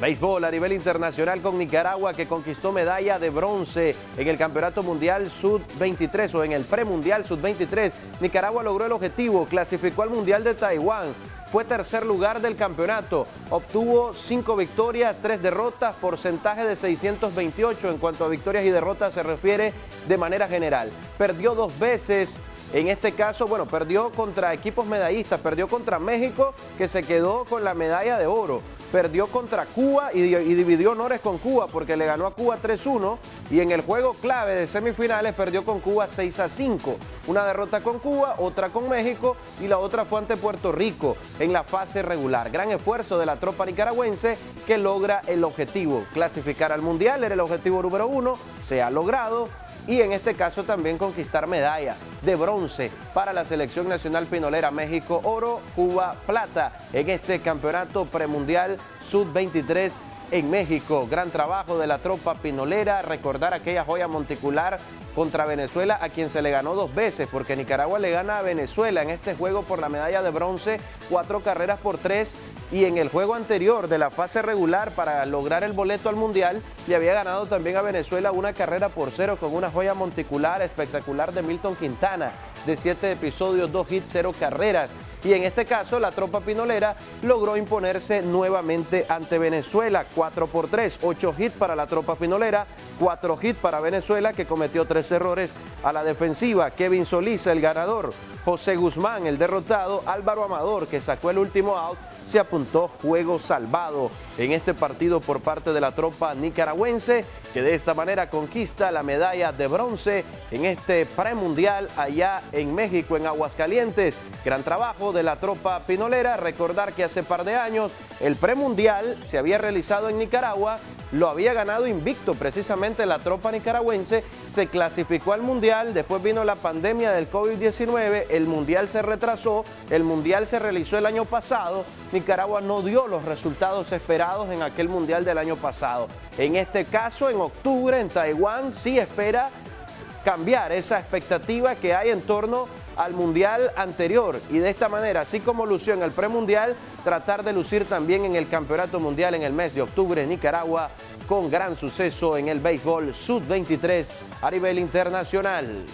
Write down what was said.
Béisbol a nivel internacional con Nicaragua que conquistó medalla de bronce en el Campeonato Mundial Sud-23 o en el Premundial Sud-23. Nicaragua logró el objetivo, clasificó al Mundial de Taiwán, fue tercer lugar del campeonato, obtuvo cinco victorias, tres derrotas, porcentaje de 628 en cuanto a victorias y derrotas se refiere de manera general. Perdió dos veces, en este caso, bueno, perdió contra equipos medallistas, perdió contra México que se quedó con la medalla de oro perdió contra Cuba y, dividió honores con Cuba porque le ganó a Cuba 3-1 y en el juego clave de semifinales perdió con Cuba 6-5. Una derrota con Cuba, otra con México y la otra fue ante Puerto Rico en la fase regular. Gran esfuerzo de la tropa nicaragüense que logra el objetivo, clasificar al Mundial, era el objetivo número uno, se ha logrado y en este caso también conquistar medalla de bronce para la selección nacional pinolera México oro, Cuba plata en este campeonato premundial sub-23 en México. Gran trabajo de la tropa pinolera, recordar aquella joya monticular contra Venezuela a quien se le ganó dos veces porque Nicaragua le gana a Venezuela en este juego por la medalla de bronce, cuatro carreras por tres y en el juego anterior de la fase regular para lograr el boleto al Mundial le había ganado también a Venezuela una carrera por cero con una joya monticular espectacular de Milton Quintana de siete episodios, dos hits, cero carreras y en este caso la tropa pinolera logró imponerse nuevamente ante Venezuela, 4 por 3, 8 hits para la tropa pinolera, 4 hits para Venezuela que cometió tres errores a la defensiva, Kevin Solís el ganador, José Guzmán el derrotado, Álvaro Amador que sacó el último out, se apuntó juego salvado. En este partido por parte de la tropa nicaragüense que de esta manera conquista la medalla de bronce en este premundial allá en México, en Aguascalientes. Gran trabajo de la tropa pinolera. Recordar que hace par de años el premundial se había realizado en Nicaragua, lo había ganado invicto precisamente la tropa nicaragüense, se clasificó al mundial, después vino la pandemia del COVID-19, el mundial se retrasó, el mundial se realizó el año pasado, Nicaragua no dio los resultados esperados en aquel mundial del año pasado. En este caso, en octubre, en Taiwán, sí espera cambiar esa expectativa que hay en torno al mundial anterior y de esta manera, así como lució en el premundial, tratar de lucir también en el campeonato mundial en el mes de octubre en Nicaragua con gran suceso en el béisbol sub-23 a nivel internacional.